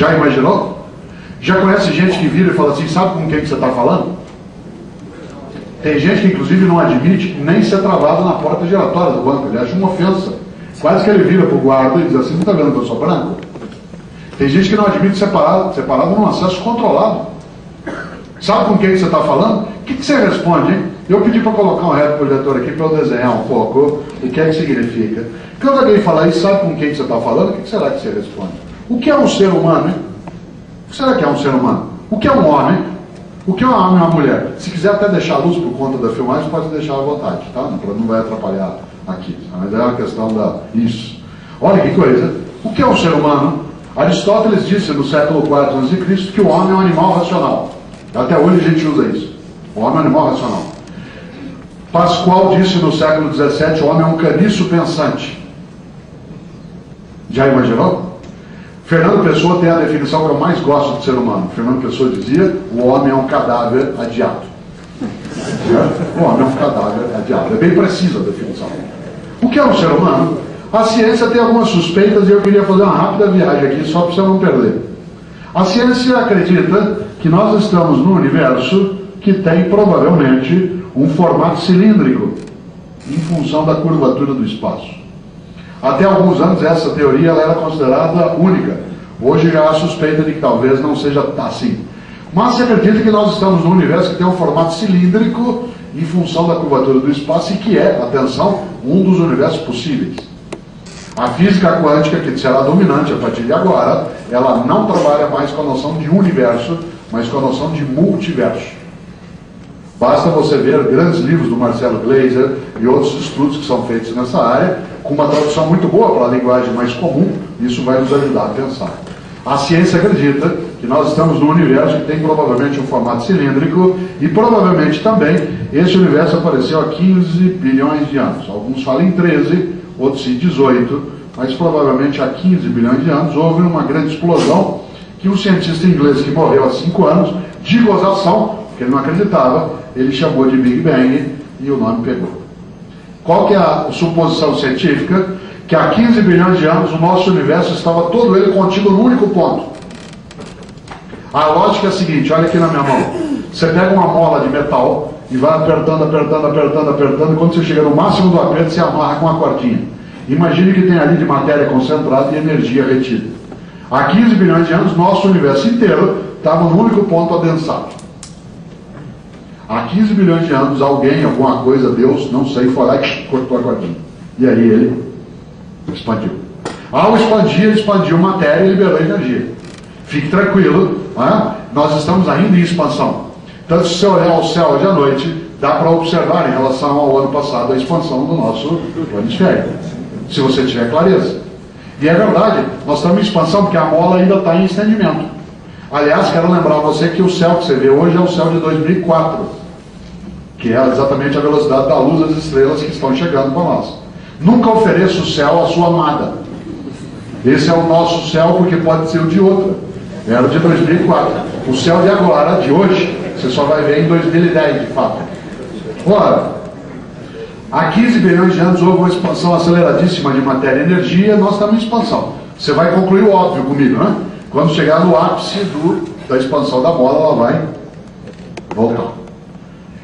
Já imaginou? Já conhece gente que vira e fala assim, sabe com quem que você está falando? Tem gente que inclusive não admite nem ser travado na porta giratória do banco, ele acha uma ofensa. Quase que ele vira para o guarda e diz assim, não está vendo que eu sou branco? Tem gente que não admite separado, separado num acesso controlado. Sabe com quem que você está falando? O que, que você responde, hein? Eu pedi para colocar um reto projetor aqui para eu desenhar um pouco o que é que significa. Quando alguém fala isso, sabe com quem que você está falando? O que, que será que você responde? O que é um ser humano, hein? O que será que é um ser humano? O que é um homem? O que é uma homem e uma mulher? Se quiser até deixar a luz por conta da filmagem, pode deixar à vontade, tá? Não vai atrapalhar aqui. Mas é uma questão da. Isso. Olha que coisa. O que é um ser humano? Aristóteles disse no século IV a.C. que o homem é um animal racional. Até hoje a gente usa isso. O homem é um animal racional. Pascoal disse no século XVII: o homem é um caniço pensante. Já imaginou? Fernando Pessoa tem a definição que eu mais gosto do ser humano. Fernando Pessoa dizia: o homem é um cadáver adiado. O homem é um cadáver adiado. É bem precisa a definição. O que é um ser humano? A ciência tem algumas suspeitas e eu queria fazer uma rápida viagem aqui só para você não perder. A ciência acredita que nós estamos num universo que tem provavelmente um formato cilíndrico em função da curvatura do espaço. Até alguns anos essa teoria era considerada única. Hoje já há suspeita de que talvez não seja assim. Mas se acredita que nós estamos num universo que tem um formato cilíndrico em função da curvatura do espaço e que é, atenção, um dos universos possíveis. A física quântica, que será dominante a partir de agora, ela não trabalha mais com a noção de universo, mas com a noção de multiverso. Basta você ver grandes livros do Marcelo Gleiser e outros estudos que são feitos nessa área, com uma tradução muito boa para a linguagem mais comum, isso vai nos ajudar a pensar. A ciência acredita que nós estamos num universo que tem provavelmente um formato cilíndrico e provavelmente também esse universo apareceu há 15 bilhões de anos. Alguns falam em 13, outros em 18, mas provavelmente há 15 bilhões de anos houve uma grande explosão que um cientista inglês que morreu há 5 anos, de gozação, porque ele não acreditava, ele chamou de Big Bang e o nome pegou. Qual que é a suposição científica? Que há 15 bilhões de anos o nosso universo estava todo ele contido num único ponto. A lógica é a seguinte, olha aqui na minha mão. Você pega uma mola de metal e vai apertando, apertando, apertando, apertando, e quando você chega no máximo do aperto, você amarra com uma cordinha. Imagine que tem ali de matéria concentrada e energia retida. Há 15 bilhões de anos, nosso universo inteiro estava num único ponto adensado. Há 15 bilhões de anos, alguém, alguma coisa, Deus, não sei, foi lá e cortou a cordinha. E aí ele expandiu. Ao expandir, ele expandiu matéria e liberou energia. Fique tranquilo, é? nós estamos ainda em expansão. Tanto se você olhar ao céu hoje à noite, dá para observar em relação ao ano passado a expansão do nosso planisfério. Se você tiver clareza. E é verdade, nós estamos em expansão porque a mola ainda está em estendimento. Aliás, quero lembrar você que o céu que você vê hoje é o céu de 2004 que é exatamente a velocidade da luz das estrelas que estão chegando para nós. Nunca ofereça o céu à sua amada. Esse é o nosso céu porque pode ser o de outra. Era o de 2004. O céu de agora, de hoje, você só vai ver em 2010, de fato. Ora, há 15 bilhões de anos houve uma expansão aceleradíssima de matéria e energia, nós estamos em expansão. Você vai concluir o óbvio comigo, né? Quando chegar no ápice do, da expansão da bola, ela vai voltar.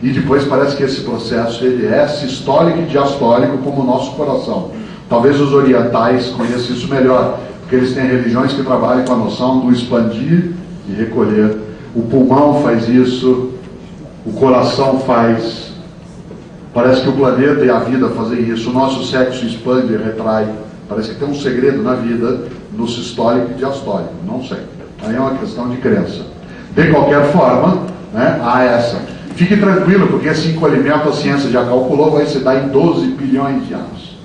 E depois parece que esse processo ele é sistólico e diastólico como o nosso coração. Talvez os orientais conheçam isso melhor, porque eles têm religiões que trabalham com a noção do expandir e recolher. O pulmão faz isso, o coração faz. Parece que o planeta e a vida fazem isso. O nosso sexo expande e retrai. Parece que tem um segredo na vida, no sistólico e diastólico. Não sei. Aí é uma questão de crença. De qualquer forma, né, há essa. Fique tranquilo, porque esse encolhimento a ciência já calculou, vai se dar em 12 bilhões de anos.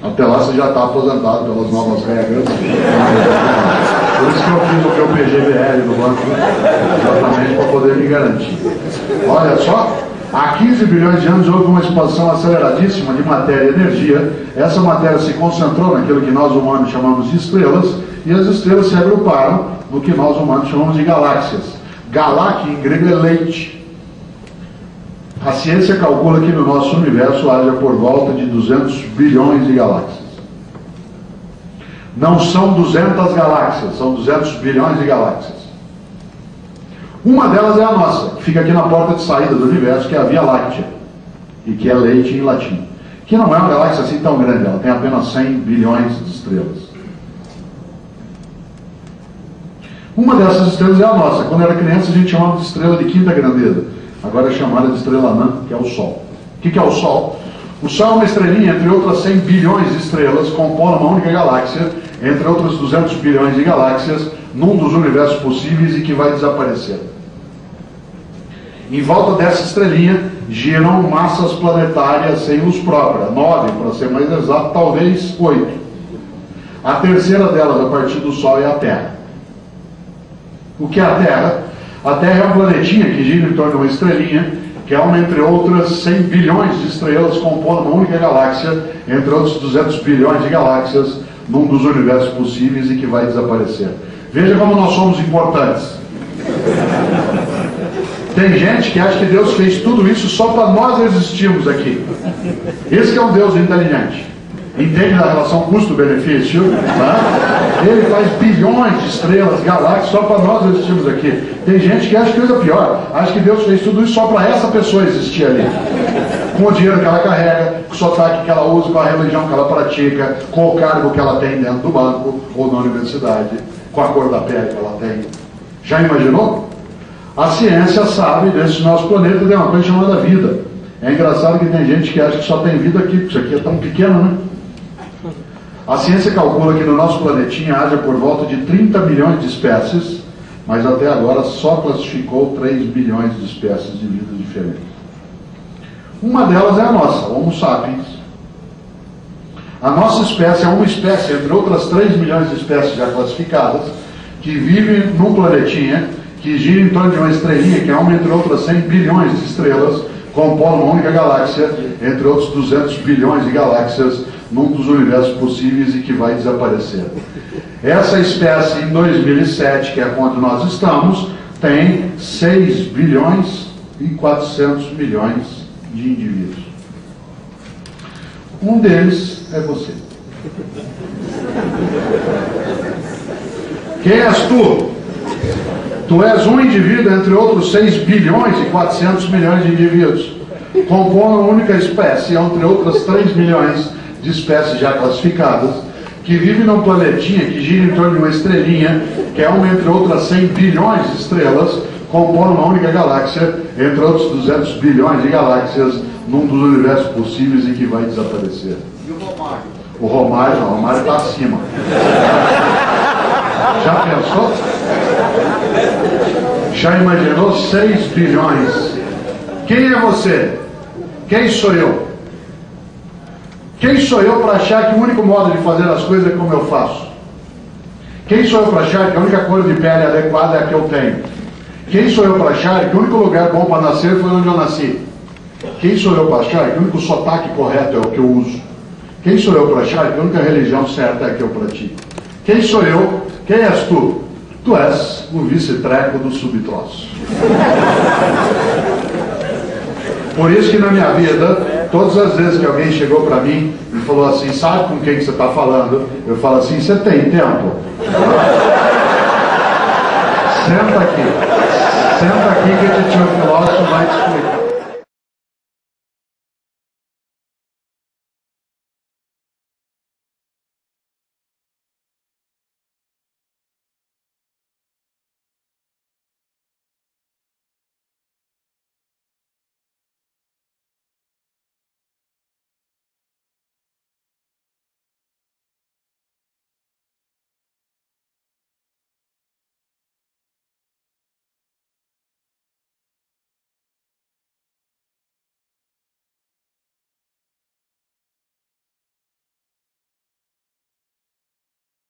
Até lá você já está aposentado pelas novas regras. Por isso que eu fiz o meu PGBL no banco, exatamente para poder me garantir. Olha só, há 15 bilhões de anos houve uma expansão aceleradíssima de matéria e energia. Essa matéria se concentrou naquilo que nós humanos chamamos de estrelas, e as estrelas se agruparam no que nós humanos chamamos de galáxias. Galá, que em grego é leite. A ciência calcula que no nosso universo haja por volta de 200 bilhões de galáxias. Não são 200 galáxias, são 200 bilhões de galáxias. Uma delas é a nossa, que fica aqui na porta de saída do universo, que é a Via Láctea, e que é leite em latim. Que não é uma galáxia assim tão grande, ela tem apenas 100 bilhões de estrelas. Uma dessas estrelas é a nossa. Quando era criança, a gente chamava de estrela de quinta grandeza. Agora é chamada de estrela anã, que é o Sol. O que é o Sol? O Sol é uma estrelinha, entre outras 100 bilhões de estrelas, compõe uma única galáxia, entre outras 200 bilhões de galáxias, num dos universos possíveis e que vai desaparecer. Em volta dessa estrelinha giram massas planetárias sem luz própria, nove para ser mais exato, talvez oito. A terceira delas, a partir do Sol, é a Terra. O que é a Terra? A Terra é um planetinha que gira em torno de uma estrelinha, que é uma, entre outras, 100 bilhões de estrelas, compondo uma única galáxia, entre outros 200 bilhões de galáxias, num dos universos possíveis e que vai desaparecer. Veja como nós somos importantes. Tem gente que acha que Deus fez tudo isso só para nós existirmos aqui. Esse é um Deus inteligente. Entende a relação custo-benefício? Tá? Ele faz bilhões de estrelas, galáxias, só para nós existirmos aqui. Tem gente que acha que coisa pior. Acha que Deus fez tudo isso só para essa pessoa existir ali. Com o dinheiro que ela carrega, com o sotaque que ela usa, com a religião que ela pratica, com o cargo que ela tem dentro do banco ou na universidade, com a cor da pele que ela tem. Já imaginou? A ciência sabe desse nosso planeta tem uma coisa chamada vida. É engraçado que tem gente que acha que só tem vida aqui, porque isso aqui é tão pequeno, né? A ciência calcula que no nosso planetinha haja por volta de 30 milhões de espécies, mas até agora só classificou 3 bilhões de espécies de vida diferentes. Uma delas é a nossa, Homo sapiens. A nossa espécie é uma espécie, entre outras 3 milhões de espécies já classificadas, que vive num planetinha que gira em torno de uma estrelinha, que é uma entre outras 100 bilhões de estrelas, compondo uma única galáxia, entre outros 200 bilhões de galáxias, num dos universos possíveis e que vai desaparecer. Essa espécie, em 2007, que é quando nós estamos, tem 6 bilhões e 400 milhões de indivíduos. Um deles é você. Quem és tu? Tu és um indivíduo entre outros 6 bilhões e 400 milhões de indivíduos. Compõe uma única espécie, entre outras 3 milhões de espécies já classificadas, que vive num planetinha que gira em torno de uma estrelinha, que é uma entre outras 100 bilhões de estrelas, compondo uma única galáxia, entre outros 200 bilhões de galáxias, num dos universos possíveis e que vai desaparecer. E o Romário? O Romário não, o Romário está acima. Já pensou? Já imaginou 6 bilhões? Quem é você? Quem sou eu? Quem sou eu para achar que o único modo de fazer as coisas é como eu faço? Quem sou eu para achar que a única cor de pele adequada é a que eu tenho? Quem sou eu para achar que o único lugar bom para nascer foi onde eu nasci? Quem sou eu para achar que o único sotaque correto é o que eu uso? Quem sou eu para achar que a única religião certa é a que eu pratico? Quem sou eu? Quem és tu? Tu és o vice-treco do subtroço. Por isso que na minha vida, todas as vezes que alguém chegou para mim e falou assim, sabe com quem que você está falando? Eu falo assim, você tem tempo? Senta aqui. Senta aqui que o tio filósofo vai te explicar.